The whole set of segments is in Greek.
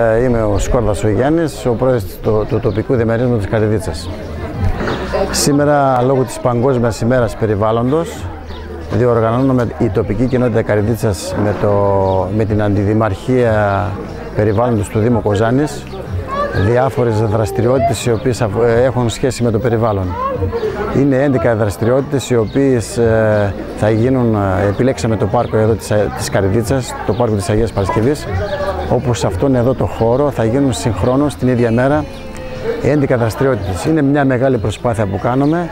Ε, είμαι ο Σκόρδας ο Γιάννης, ο πρόεδρος του, του τοπικού διαμερίσματος της Καριδίτσας. Σήμερα, λόγω της Παγκόσμιας ημέρας περιβάλλοντος, διοργανώνουμε η τοπική κοινότητα Καριδίτσας με, το, με την Αντιδημαρχία Περιβάλλοντος του Δήμου Κοζάνης διάφορες δραστηριότητες οι οποίες έχουν σχέση με το περιβάλλον. Είναι 11 δραστηριότητες οι οποίες ε, θα γίνουν, ε, επιλέξαμε το πάρκο εδώ της, της Καριδίτσας, το πάρκο της Αγίας Παρασκευής, όπου σε αυτόν εδώ το χώρο θα γίνουν συγχρόνως την ίδια μέρα 11 δραστηριότητες. Είναι μια μεγάλη προσπάθεια που κάνουμε.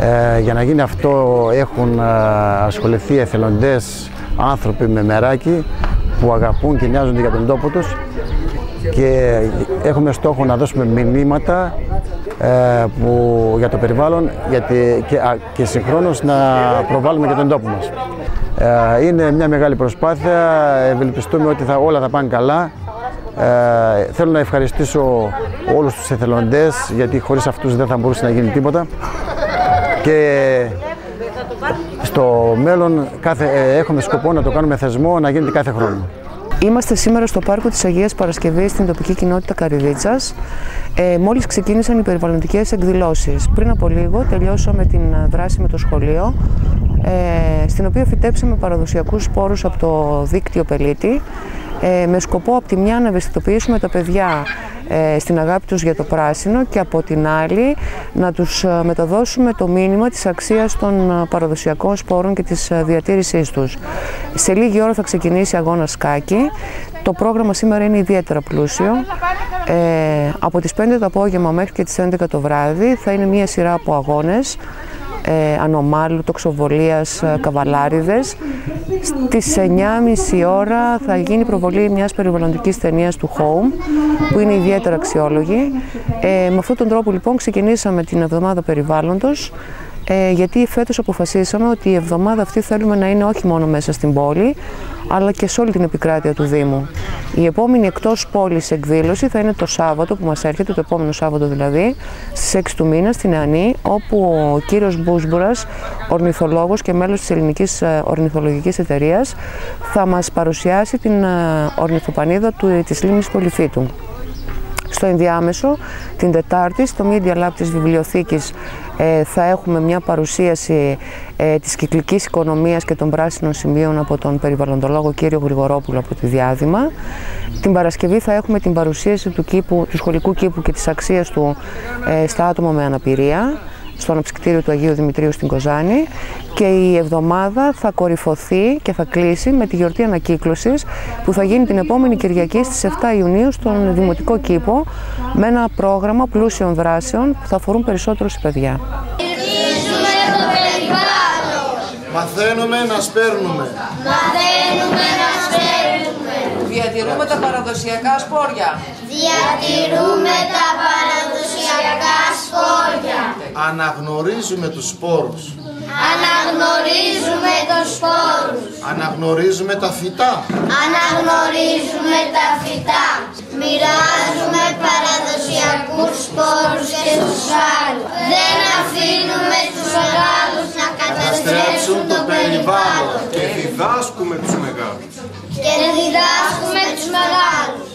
Ε, για να γίνει αυτό έχουν ε, ασχοληθεί εθελοντές άνθρωποι με μεράκι που αγαπούν και νοιάζονται για τον τόπο τους και έχουμε στόχο να δώσουμε μηνύματα ε, που, για το περιβάλλον γιατί, και, α, και συγχρόνως να προβάλλουμε και τον τόπο μας. Ε, είναι μια μεγάλη προσπάθεια, ευελπιστούμε ότι θα, όλα θα πάνε καλά. Ε, θέλω να ευχαριστήσω όλους τους εθελοντές γιατί χωρίς αυτούς δεν θα μπορούσε να γίνει τίποτα και στο μέλλον κάθε, ε, έχουμε σκοπό να το κάνουμε θεσμό να γίνεται κάθε χρόνο. Είμαστε σήμερα στο πάρκο της Αγίας Παρασκευής στην τοπική κοινότητα Καριδίτσας. Ε, μόλις ξεκίνησαν οι περιβαλλοντικές εκδηλώσεις. Πριν από λίγο τελειώσαμε την δράση με το σχολείο, ε, στην οποία φυτέψαμε παραδοσιακούς σπόρους από το δίκτυο Πελίτη, ε, με σκοπό από τη μια να ευαισθητοποιήσουμε τα παιδιά ε, στην αγάπη τους για το πράσινο και από την άλλη να τους ε, μεταδώσουμε το μήνυμα της αξίας των ε, παραδοσιακών σπόρων και της διατήρησής τους. Σε λίγη ώρα θα ξεκινήσει αγώνας σκάκι. Το πρόγραμμα σήμερα είναι ιδιαίτερα πλούσιο. Ε, από τις 5 το απόγευμα μέχρι και τις 11 το βράδυ θα είναι μία σειρά από αγώνες ε, ανομάλου, τοξοβολίας, καβαλάριδες. Στις 9.30 ώρα θα γίνει προβολή μιας περιβαλλοντικής ταινίας του Home, που είναι ιδιαίτερα αξιόλογη. Ε, με αυτόν τον τρόπο λοιπόν ξεκινήσαμε την εβδομάδα περιβάλλοντος, ε, γιατί φέτος αποφασίσαμε ότι η εβδομάδα αυτή θέλουμε να είναι όχι μόνο μέσα στην πόλη, αλλά και σε όλη την επικράτεια του Δήμου. Η επόμενη εκτός πόλης εκδήλωση θα είναι το Σάββατο που μας έρχεται, το επόμενο Σάββατο δηλαδή, στις 6 του μήνα στην Νεανή, όπου ο κύριος Μπούσμπουρας, ορνηθολόγος και μέλος της Ελληνικής ε, Ορνηθολογικής Εταιρείας, θα μας παρουσιάσει την ε, ορνηθοπανίδα του, της λίμνης Πολυφίτου. Στο ενδιάμεσο, την Τετάρτη, στο Media Lab της Βιβλιοθήκης ε, θα έχουμε μια παρουσίαση ε, της κυκλικής οικονομίας και των πράσινων σημείων από τον περιβαλλοντολόγο κύριο Γρηγορόπουλο από τη Διάδημα. Την Παρασκευή θα έχουμε την παρουσίαση του, κήπου, του σχολικού κήπου και της αξίας του ε, στα άτομα με αναπηρία στο αναψυκτήριο του Αγίου Δημητρίου στην Κοζάνη και η εβδομάδα θα κορυφωθεί και θα κλείσει με τη γιορτή ανακύκλωσης που θα γίνει την επόμενη Κυριακή στις 7 Ιουνίου στον Δημοτικό Κήπο με ένα πρόγραμμα πλούσιων δράσεων που θα αφορούν περισσότερο σε παιδιά. Μαθαίνουμε να σπέρνουμε. Μαθαίνουμε να σπέρνουμε. Διατηρούμε τα παραδοσιακά σπόρια. Διατηρούμε τα παραδοσιακά σπόρια. Αναγνωρίζουμε τους σπόρους. Αναγνωρίζουμε τους σπόρους. Αναγνωρίζουμε τα φυτά. Αναγνωρίζουμε τα φυτά. Μοιράζουμε παραδοσιακούς σπόρους και τους άλλους. Δεν αφήνουμε τους μεγάλους να καταστρέψουν το περιβάλλον. Και διδάσκουμε τους μεγάλους. Και διδάσκουμε τους μεγάλους.